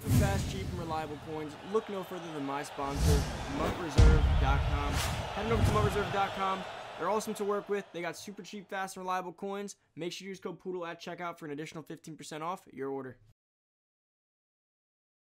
For fast, cheap, and reliable coins, look no further than my sponsor, MutReserve.com. Head over to MutReserve.com. They're awesome to work with. They got super cheap, fast, and reliable coins. Make sure you use code Poodle at checkout for an additional 15% off your order.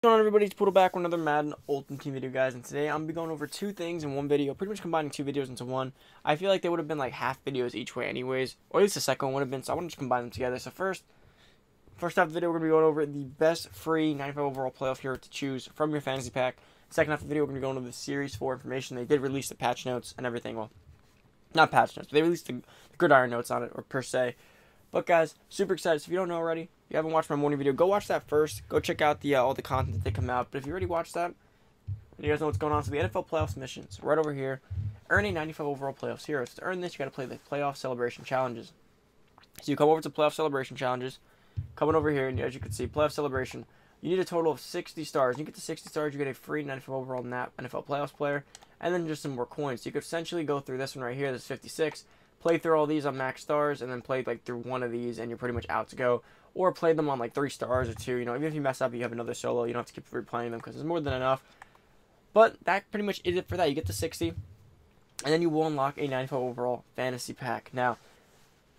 What's going on, everybody? It's Poodle back with another Madden Ultimate Team video, guys. And today I'm going to be going over two things in one video, pretty much combining two videos into one. I feel like they would have been like half videos each way, anyways, or at least the second one would have been. So I want to just combine them together. So first, First half of the video, we're going to be going over the best free 95 overall playoff hero to choose from your fantasy pack. Second half of the video, we're going to be going over the Series 4 information. They did release the patch notes and everything. Well, not patch notes, but they released the, gridiron notes on it, or per se. But guys, super excited. So if you don't know already, if you haven't watched my morning video, go watch that first. Go check out the uh, all the content that come out. But if you already watched that, you guys know what's going on. So the NFL playoffs missions, right over here. Earn a 95 overall playoffs heroes. To earn this, you got to play the playoff celebration challenges. So you come over to playoff celebration challenges coming over here, and as you can see, playoff celebration. You need a total of 60 stars. You get to 60 stars, you get a free 95 overall NAT NFL playoffs player, and then just some more coins. So you could essentially go through this one right here, this 56, play through all these on max stars, and then play like through one of these, and you're pretty much out to go. Or play them on like three stars or two. You know, even if you mess up, you have another solo. You don't have to keep replaying them because there's more than enough. But that pretty much is it for that. You get to 60, and then you will unlock a 95 overall fantasy pack. Now,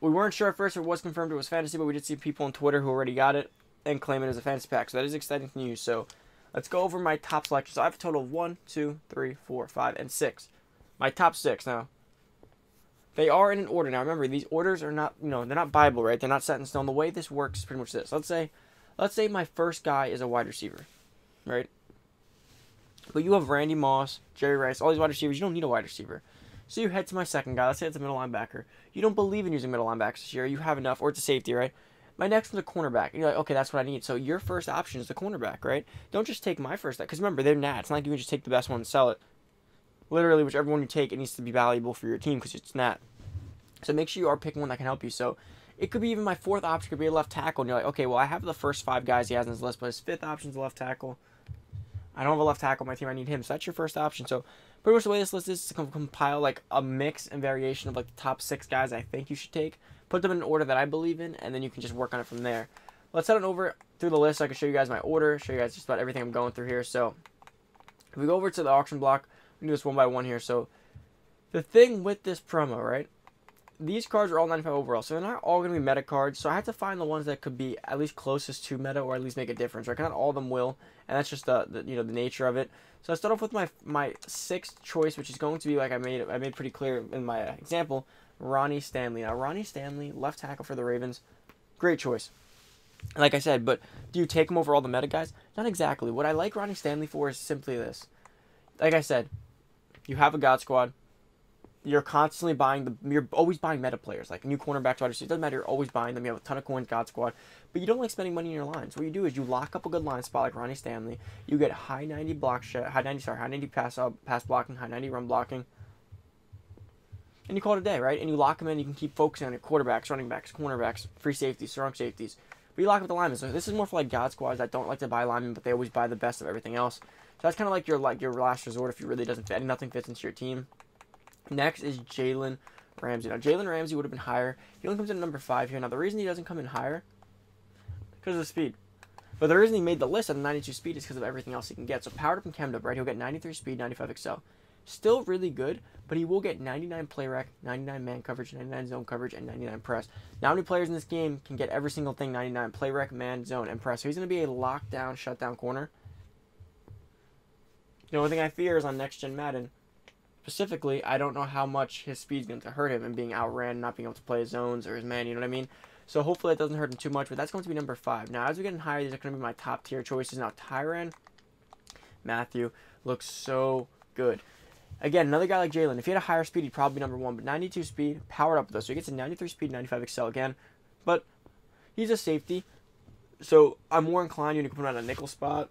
we weren't sure at first if it was confirmed it was fantasy, but we did see people on Twitter who already got it and claim it as a fantasy pack. So that is exciting news. So let's go over my top selections. So I have a total of one, two, three, four, five, and six. My top six now. They are in an order. Now remember, these orders are not, you know, they're not Bible, right? They're not set in stone. The way this works is pretty much this. Let's say, let's say my first guy is a wide receiver, right? But you have Randy Moss, Jerry Rice, all these wide receivers. You don't need a wide receiver. So you head to my second guy. Let's say it's a middle linebacker. You don't believe in using middle linebackers this year. You have enough, or it's a safety, right? My next one's a cornerback. And you're like, okay, that's what I need. So your first option is the cornerback, right? Don't just take my first. Because remember, they're NAT. It's not like you can just take the best one and sell it. Literally, whichever one you take, it needs to be valuable for your team because it's NAT. So make sure you are picking one that can help you. So it could be even my fourth option could be a left tackle. And you're like, okay, well, I have the first five guys he has in his list, but his fifth option is a left tackle. I don't have a left tackle on my team. I need him. So that's your first option. So pretty much the way this list is to compile like a mix and variation of like the top six guys I think you should take. Put them in an order that I believe in, and then you can just work on it from there. Let's head on over through the list so I can show you guys my order, show you guys just about everything I'm going through here. So if we go over to the auction block, we do this one by one here. So the thing with this promo, right? These cards are all 95 overall, so they're not all going to be meta cards. So I have to find the ones that could be at least closest to meta, or at least make a difference. Right? Not all of them will, and that's just the, the you know the nature of it. So I start off with my my sixth choice, which is going to be like I made I made pretty clear in my example, Ronnie Stanley. Now Ronnie Stanley, left tackle for the Ravens, great choice. Like I said, but do you take him over all the meta guys? Not exactly. What I like Ronnie Stanley for is simply this. Like I said, you have a God Squad you're constantly buying the you're always buying meta players like new cornerbacks wide receivers. It doesn't matter. You're always buying them. You have a ton of coins, God Squad, but you don't like spending money in your lines. What you do is you lock up a good line spot like Ronnie Stanley. You get high ninety block shot, high ninety sorry, high ninety pass up, pass blocking, high ninety run blocking, and you call it a day, right? And you lock them in. You can keep focusing on your quarterbacks, running backs, cornerbacks, free safeties, strong safeties. But you lock up the linemen. So this is more for like God squads that don't like to buy linemen, but they always buy the best of everything else. So that's kind of like your like your last resort if you really doesn't fit, nothing fits into your team. Next is Jalen Ramsey. Now, Jalen Ramsey would have been higher. He only comes in at number five here. Now, the reason he doesn't come in higher because of the speed. But the reason he made the list at 92 speed is because of everything else he can get. So powered up and chemmed up, right? He'll get 93 speed, 95 accel. Still really good, but he will get 99 play rec, 99 man coverage, 99 zone coverage, and 99 press. Now, many players in this game can get every single thing 99 play rec, man, zone, and press? So he's going to be a lockdown, shutdown corner. The only thing I fear is on next gen Madden, specifically, I don't know how much his speed's going to hurt him and being outran, not being able to play his zones or his man, you know what I mean? So hopefully it doesn't hurt him too much, but that's going to be number five. Now, as we get higher, these are going to be my top tier choices. Now, Tyrann Mathieu, looks so good. Again, another guy like Jalen, if he had a higher speed, he'd probably be number one, but 92 speed, powered up though, so he gets a 93 speed, 95 accel again, but he's a safety, so I'm more inclined you to put him on a nickel spot,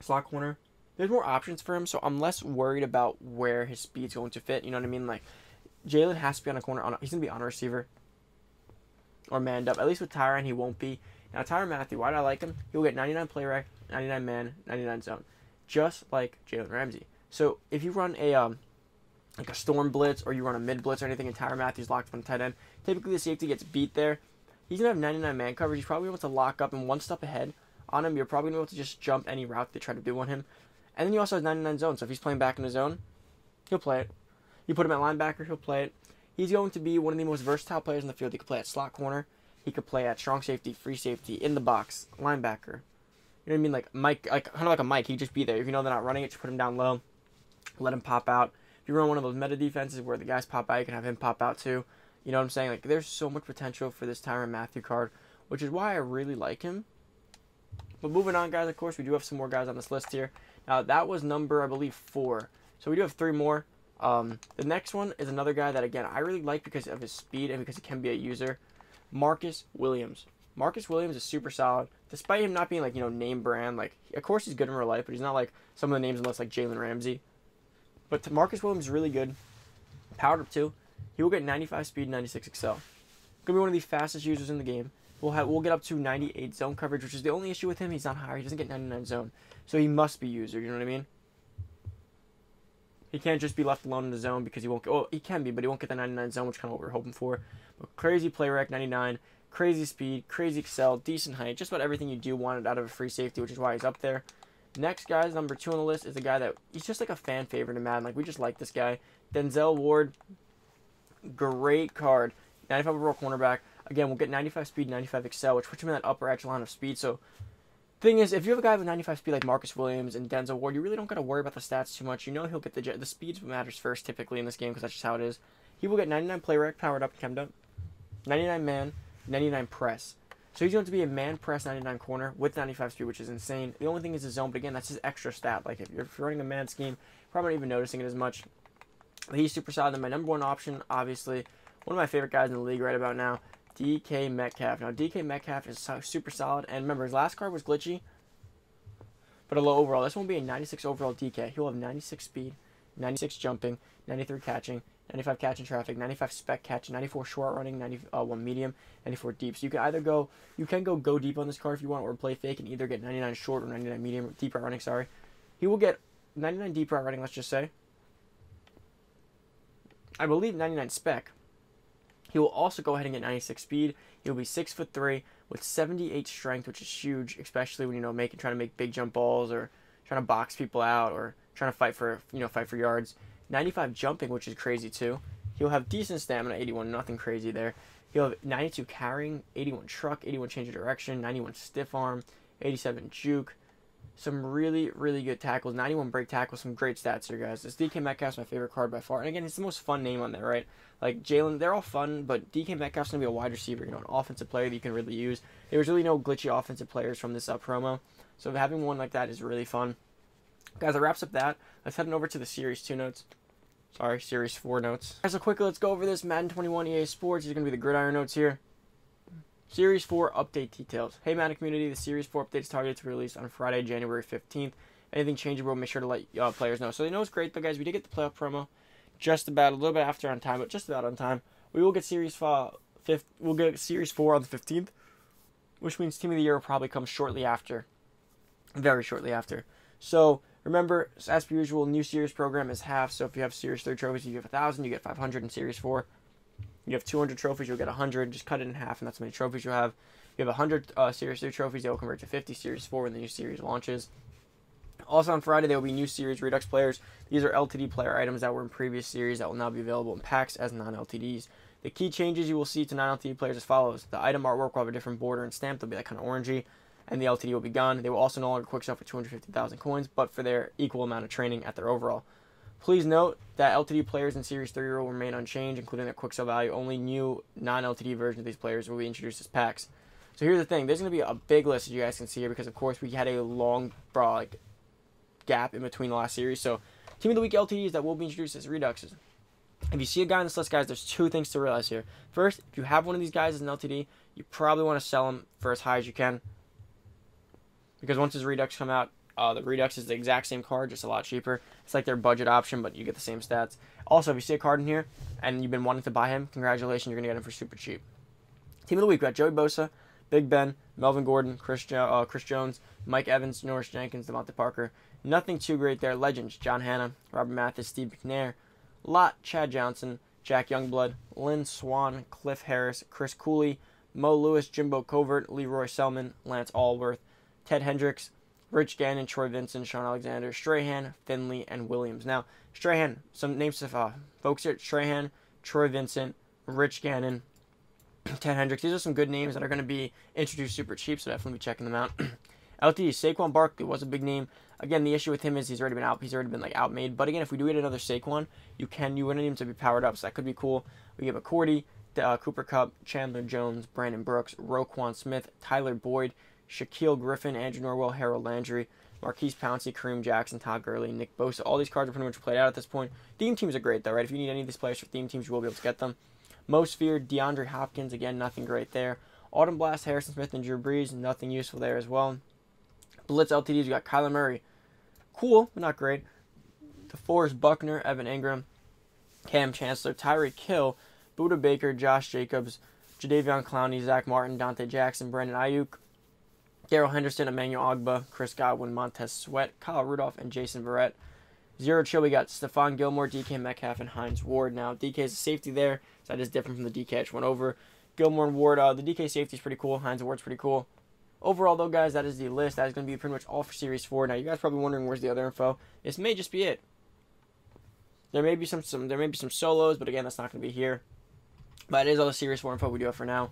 slot corner, there's more options for him, so I'm less worried about where his speed's going to fit. You know what I mean? Like Jalen has to be on a corner. On a, he's gonna be on a receiver or manned up. At least with Tyrann, he won't be. Now Tyrann Mathieu, why do I like him? He'll get 99 play rec, 99 man, 99 zone, just like Jalen Ramsey. So if you run a um like a storm blitz or you run a mid blitz or anything, and Tyrann Mathieu's locked up on tight end, typically the safety gets beat there. He's gonna have 99 man coverage. He's probably able to lock up and one step ahead on him. You're probably going to be able to just jump any route they try to do on him. And then you also have 99 zone. So if he's playing back in the zone, he'll play it. You put him at linebacker, he'll play it. He's going to be one of the most versatile players in the field. He could play at slot corner. He could play at strong safety, free safety, in the box, linebacker. You know what I mean? Like Mike, like kind of like a Mike. He'd just be there. If you know they're not running it, just put him down low, let him pop out. If you run one of those meta defenses where the guys pop out, you can have him pop out too. You know what I'm saying? Like there's so much potential for this Tyrann Mathieu card, which is why I really like him. But moving on, guys. Of course, we do have some more guys on this list here. Now that was number I believe four. So we do have three more. Um, the next one is another guy that again I really like because of his speed and because he can be a user. Marcus Williams. Marcus Williams is super solid, despite him not being like you know name brand. Like of course he's good in real life, but he's not like some of the names unless like Jalen Ramsey. But Marcus Williams is really good. Powered up too. He will get 95 speed, 96 accel. Gonna be one of the fastest users in the game. We'll have we'll get up to 98 zone coverage, which is the only issue with him. He's not higher. He doesn't get 99 zone, so he must be user. You know what I mean? He can't just be left alone in the zone because he won't. Oh, he can be, but he won't get the 99 zone, which kind of what we are hoping for. But crazy play rec 99, crazy speed, crazy accel, decent height, just about everything you do wanted out of a free safety, which is why he's up there. Next guys, number two on the list is a guy that he's just like a fan favorite in Madden. Like we just like this guy, Denzel Ward. Great card, 95 overall cornerback. Again, we'll get 95 speed, 95 accel, which puts him in that upper echelon of speed. So Thing is, if you have a guy with 95 speed like Marcus Williams and Denzel Ward, you really don't got to worry about the stats too much. You know he'll get the the speeds matters first typically in this game because that's just how it is. He will get 99 play rec powered up and up, 99 man, 99 press. So he's going to be a man press 99 corner with 95 speed, which is insane. The only thing is his zone, but again, that's his extra stat. Like if you're, if you're running a man scheme, probably not even noticing it as much. But he's super solid. And my number one option, obviously, one of my favorite guys in the league right about now, DK Metcalf. Now, DK Metcalf is super solid. And remember, his last card was glitchy, but a low overall. This will be a 96 overall DK. He'll have 96 speed, 96 jumping, 93 catching, 95 catching traffic, 95 spec catch, 94 short running, 91 uh, medium, 94 deep. So you can either go, you can go go deep on this card if you want, or play fake and either get 99 short or 99 medium, deep route running. Sorry, he will get 99 deep route running. Let's just say. I believe 99 spec. He will also go ahead and get 96 speed. He'll be six foot three with 78 strength, which is huge, especially when you know making trying to make big jump balls or trying to box people out or trying to fight for you know fight for yards. 95 jumping, which is crazy too. He'll have decent stamina, 81, nothing crazy there. He'll have 92 carrying, 81 truck, 81 change of direction, 91 stiff arm, 87 juke, some really, really good tackles. 91 break tackles, some great stats here, guys. This DK Metcalf's my favorite card by far. And again, it's the most fun name on there, right? Like Jalen, they're all fun, but DK Metcalf's gonna be a wide receiver, you know, an offensive player that you can really use. There was really no glitchy offensive players from this uh, promo, so having one like that is really fun. Guys, that wraps up that. Let's head on over to the Series 2 notes. Sorry, Series 4 notes. Guys, so quickly, let's go over this Madden 21 EA Sports. These are going to be the gridiron notes here. Series 4 update details. Hey Madden community, the Series 4 update is targeted to be released on Friday, January 15th. Anything changeable, make sure to let uh, players know. So they know it's great though, guys. We did get the playoff promo just about a little bit after on time, but just about on time. We will get Series 5, fifth, we'll get Series 4 on the 15th, which means Team of the Year will probably come shortly after. Very shortly after. So remember, as per usual, new Series program is half. So if you have Series 3 trophies, you get 1,000, you get 500 in Series 4. You have 200 trophies, you'll get 100. Just cut it in half, and that's how many trophies you'll have. You have 100 uh, Series 3 trophies, they will convert to 50 Series 4 when the new series launches. Also on Friday, there will be new series Redux players. These are LTD player items that were in previous series that will now be available in packs as non-LTDs. The key changes you will see to non-LTD players as follows. The item artwork will have a different border and stamp. They'll be that kind of orangey. And the LTD will be gone. They will also no longer quick sell for 250,000 coins, but for their equal amount of training at their overall. Please note that LTD players in Series 3 will remain unchanged, including their quick sell value. Only new non-LTD versions of these players will be introduced as packs. So here's the thing. There's going to be a big list, as you guys can see here, because of course we had a long, bro, like, gap in between the last series. So Team of the Week LTDs that will be introduced as Reduxes. If you see a guy on this list, guys, there's two things to realize here. First, if you have one of these guys as an LTD, you probably want to sell him for as high as you can. Because once his Redux come out, uh, the Redux is the exact same card, just a lot cheaper. It's like their budget option, but you get the same stats. Also, if you see a card in here and you've been wanting to buy him, congratulations, you're going to get him for super cheap. Team of the week, we got Joey Bosa, Big Ben, Melvin Gordon, Chris, jo- uh, Chris Jones, Mike Evans, Norris Jenkins, DeVante Parker. Nothing too great there. Legends, John Hannah, Robert Mathis, Steve McNair, Lott, Chad Johnson, Jack Youngblood, Lynn Swann, Cliff Harris, Chris Cooley, Mo Lewis, Jimbo Covert, Lee Roy Selmon, Lance Alworth, Ted Hendricks, Rich Gannon, Troy Vincent, Shaun Alexander, Strahan, Finley, and Williams. Now, Strahan, some names of uh, folks here Strahan, Troy Vincent, Rich Gannon, Ted Hendricks. These are some good names that are going to be introduced super cheap, so definitely be checking them out. LTD Saquon Barkley was a big name. Again, the issue with him is he's already been out. He's already been like outmade. But again, if we do get another Saquon, you can you want him to be powered up, so that could be cool. We get McCourty, uh, Cooper Kupp, Chandler Jones, Brandon Brooks, Roquan Smith, Tyler Boyd, Shaquill Griffin, Andrew Norwell, Harold Landry, Maurkice Pouncey, Kareem Jackson, Todd Gurley, Nick Bosa. All these cards are pretty much played out at this point. Theme teams are great though, right? If you need any of these players for theme teams, you will be able to get them. Most feared, DeAndre Hopkins. Again, nothing great there. Autumn Blast, Harrison Smith, and Drew Brees. Nothing useful there as well. Blitz LTDs, we got Kyler Murray. Cool, but not great. DeForest Buckner, Evan Ingram, Kam Chancellor, Tyree Hill, Budda Baker, Josh Jacobs, Jadeveon Clowney, Zack Martin, Donte Jackson, Brandon Aiyuk, Darrell Henderson, Emmanuel Ogbah, Chris Godwin, Montez Sweat, Kyle Rudolph, and Jason Verrett. Zero chill, we got Stephon Gilmore, DK Metcalf, and Hines Ward. Now, DK is a safety there, so that is different from the DK I just went over. Gilmore and Ward, uh, the DK safety is pretty cool. Hines Ward's pretty cool. Overall, though, guys, that is the list. That is going to be pretty much all for Series 4. Now, you guys probably wondering where's the other info. This may just be it. There may be some, some there may be some solos, but again, that's not going to be here. But it is all the Series 4 info we do have for now.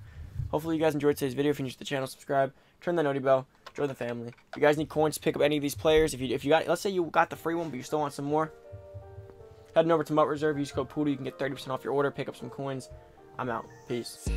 Hopefully, you guys enjoyed today's video. If you're new to the channel, subscribe, turn the noti bell, join the family. If you guys need coins to pick up any of these players, if you if you got, let's say you got the free one, but you still want some more, heading over to MUT Reserve. Use code POODLE. You can get 30% off your order. Pick up some coins. I'm out. Peace.